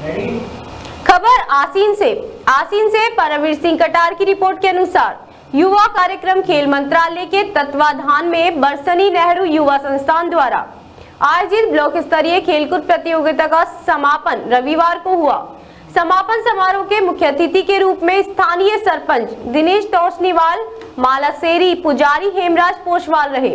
खबर आसीन से। आसीन से परमवीर सिंह कटार की रिपोर्ट के अनुसार युवा कार्यक्रम खेल मंत्रालय के तत्वाधान में बरसनी नेहरू युवा संस्थान द्वारा आयोजित ब्लॉक स्तरीय खेलकूद प्रतियोगिता का समापन रविवार को हुआ। समापन समारोह के मुख्य अतिथि के रूप में स्थानीय सरपंच दिनेश तोसनीवाल मालासेरी पुजारी हेमराज पोषवाल रहे।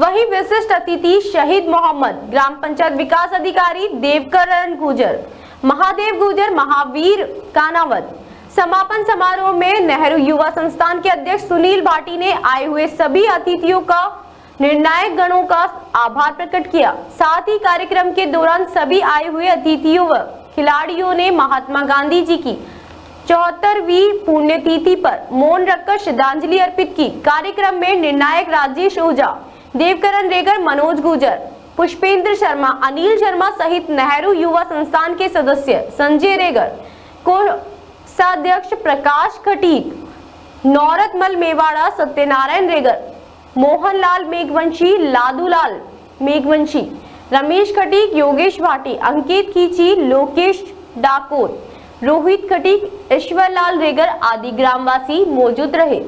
वहीं विशिष्ट अतिथि शहीद मोहम्मद, ग्राम पंचायत विकास अधिकारी देवकरण गुजर महादेव गुजर महावीर कानावत। समापन समारोह में नेहरू युवा संस्थान के अध्यक्ष सुनील भाटी ने आए हुए सभी अतिथियों का, निर्णायक गणों का आभार प्रकट किया। साथ ही कार्यक्रम के दौरान सभी आए हुए अतिथियों व खिलाड़ियों ने महात्मा गांधी जी की चौहत्तरवीं पुण्यतिथि पर मौन रखकर श्रद्धांजलि अर्पित की। कार्यक्रम में निर्णायक राजेश ओझा, देवकरण रेगर, मनोज गुजर पुष्पेंद्र शर्मा, अनिल शर्मा सहित नेहरू युवा संस्थान के सदस्य संजय रेगर कोषाध्यक्ष प्रकाश खटीक नौरतमल मेवाड़ा सत्यनारायण रेगर, मोहनलाल मेघवंशी, लादूलाल मेघवंशी, रमेश खटीक, योगेश भाटी, अंकित खींची, लोकेश डाकोर, रोहित खटीक, ईश्वरलाल रेगर आदि ग्रामवासी मौजूद रहे।